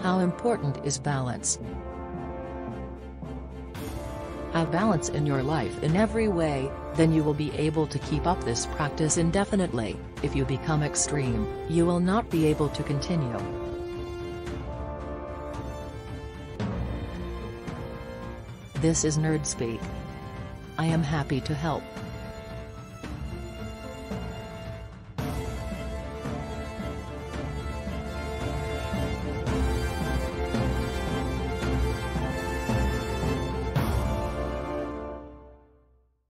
How important is balance? Have balance in your life in every way, then you will be able to keep up this practice indefinitely. If you become extreme, you will not be able to continue. This is Nerd Speak. I am happy to help.